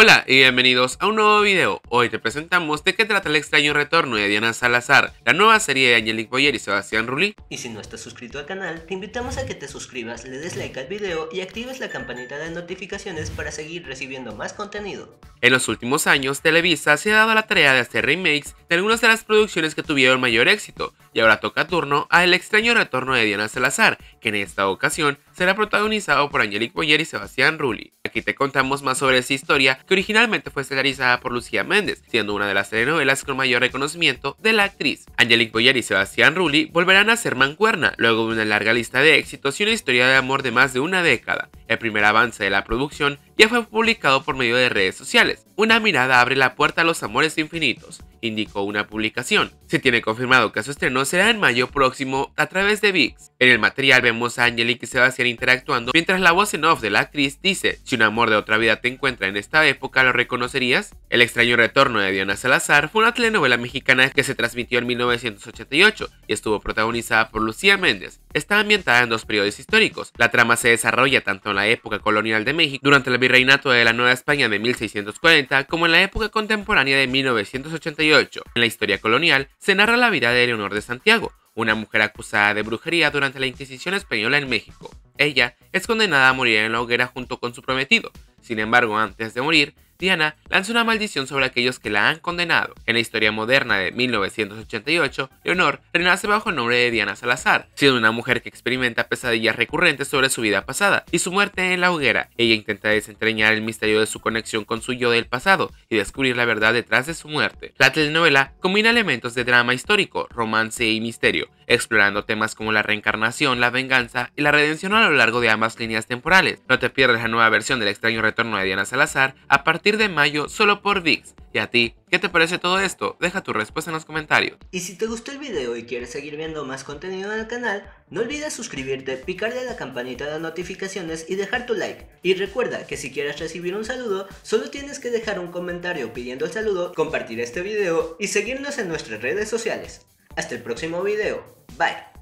Hola y bienvenidos a un nuevo video. Hoy te presentamos de qué trata el extraño retorno de Diana Salazar, la nueva serie de Angelique Boyer y Sebastián Rulli. Y si no estás suscrito al canal, te invitamos a que te suscribas, le des like al video y actives la campanita de notificaciones para seguir recibiendo más contenido. En los últimos años, Televisa se ha dado la tarea de hacer remakes de algunas de las producciones que tuvieron mayor éxito, y ahora toca turno a El extraño retorno de Diana Salazar, que en esta ocasión será protagonizado por Angelique Boyer y Sebastián Rulli. Aquí te contamos más sobre esa historia que originalmente fue estelarizada por Lucía Méndez, siendo una de las telenovelas con mayor reconocimiento de la actriz. Angelique Boyer y Sebastián Rulli volverán a ser mancuerna luego de una larga lista de éxitos y una historia de amor de más de una década. El primer avance de la producción ya fue publicado por medio de redes sociales. Una mirada abre la puerta a los amores infinitos indicó una publicación. Se tiene confirmado que su estreno será en mayo próximo a través de VIX. En el material vemos a Angelique y Sebastián interactuando mientras la voz en off de la actriz dice, si un amor de otra vida te encuentra en esta época, ¿lo reconocerías? El extraño retorno de Diana Salazar fue una telenovela mexicana que se transmitió en 1988 y estuvo protagonizada por Lucía Méndez. Está ambientada en dos periodos históricos. La trama se desarrolla tanto en la época colonial de México, durante el virreinato de la Nueva España de 1640, como en la época contemporánea de 1988 en la historia colonial se narra la vida de Leonor de Santiago, una mujer acusada de brujería durante la Inquisición española en México. Ella es condenada a morir en la hoguera junto con su prometido. Sin embargo, antes de morir, Diana lanza una maldición sobre aquellos que la han condenado. En la historia moderna de 1988, Leonor renace bajo el nombre de Diana Salazar, siendo una mujer que experimenta pesadillas recurrentes sobre su vida pasada y su muerte en la hoguera. Ella intenta desentrañar el misterio de su conexión con su yo del pasado y descubrir la verdad detrás de su muerte. La telenovela combina elementos de drama histórico, romance y misterio, explorando temas como la reencarnación, la venganza y la redención a lo largo de ambas líneas temporales. No te pierdas la nueva versión del extraño retorno de Diana Salazar a de mayo solo por VIX. ¿Y a ti? ¿Qué te parece todo esto? Deja tu respuesta en los comentarios. Y si te gustó el video y quieres seguir viendo más contenido en el canal, no olvides suscribirte, picarle a la campanita de notificaciones y dejar tu like. Y recuerda que si quieres recibir un saludo, solo tienes que dejar un comentario pidiendo el saludo, compartir este video y seguirnos en nuestras redes sociales. Hasta el próximo video. Bye.